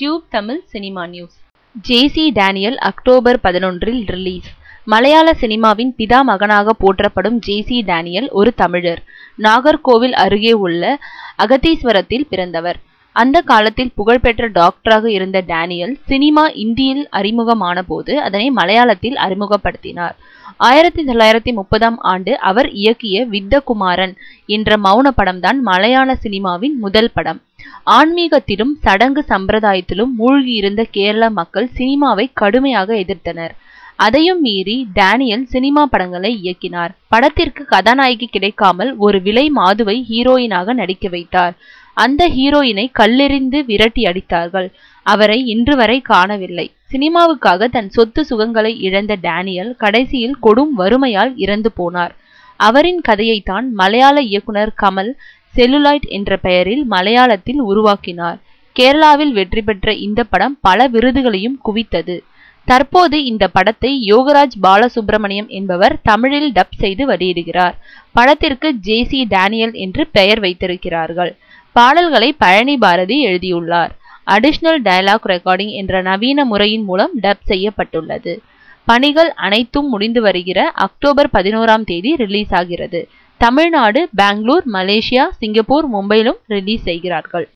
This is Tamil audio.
Tube Tamil cinema news. JC Daniel October பதினொன்றில் ரிலீஸ். மலையாள சினிமாவின் பிதா மகனாக போற்றப்படும் ஜேசி டேனியல் ஒரு தமிழர். நாகர்கோவில் அருகே உள்ள அகத்தீஸ்வரத்தில் பிறந்தவர். அந்த காலத்தில் புகழ்பெற்ற டாக்டராக இருந்த டேனியல் சினிமா இந்தியில் அறிமுகமான போது அதனை மலையாளத்தில் அறிமுகப்படுத்தினார். ஆயிரத்தி தொள்ளாயிரத்தி முப்பதாம் ஆண்டு அவர் இயக்கிய வித்தகுமாரன் என்ற மௌன படம்தான் மலையாள சினிமாவின் முதல் படம். ஆன்மீகத்திலும் சடங்கு சம்பிரதாயத்திலும் மூழ்கியிருந்த கேரள மக்கள் சினிமாவை கடுமையாக எதிர்த்தனர். அதையும் மீறி டேனியல் சினிமா படங்களை இயக்கினார். படத்திற்கு கதாநாயகி கிடைக்காமல் ஒரு விலை மாதுவை ஹீரோயினாக நடிக்க வைத்தார். அந்த ஹீரோயினை கல்லெறிந்து விரட்டி அடித்தார்கள். அவரை இன்று வரை காணவில்லை. சினிமாவுக்காக தன் சொத்து சுகங்களை இழந்த டேனியல் கடைசியில் கொடும் வறுமையால் இறந்து போனார். அவரின் கதையைத்தான் மலையாள இயக்குனர் கமல் செல்லுலாய்ட் என்ற பெயரில் மலையாளத்தில் உருவாக்கினார். கேரளாவில் வெற்றி பெற்ற இந்த படம் பல விருதுகளையும் குவித்தது. தற்போது இந்த படத்தை யோகராஜ் பாலசுப்ரமணியம் என்பவர் தமிழில் டப் செய்து வெளியிடுகிறார். படத்திற்கு ஜேசி டேனியல் என்று பெயர் வைத்திருக்கிறார்கள். பாடல்களை பழனி பாரதி எழுதியுள்ளார். அடிஷனல் டயலாக் ரெக்கார்டிங் என்ற நவீன முறையின் மூலம் டப் செய்யப்பட்டுள்ளது. பணிகள் அனைத்தும் முடிந்து வருகிற அக்டோபர் பதினோராம் தேதி ரிலீஸ் ஆகிறது. தமிழ்நாடு பெங்களூர் மலேசியா சிங்கப்பூர் மும்பையிலும் ரிலீஸ் செய்கிறார்கள்.